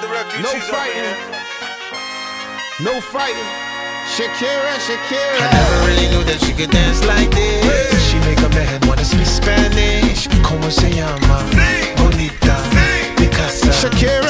the refugees no fighting. No fighting. Shakira, Shakira. I never really knew that she could dance like this. She make a man wanna speak Spanish. Como se llama? Sí. Bonita. Sí. Because Shakira.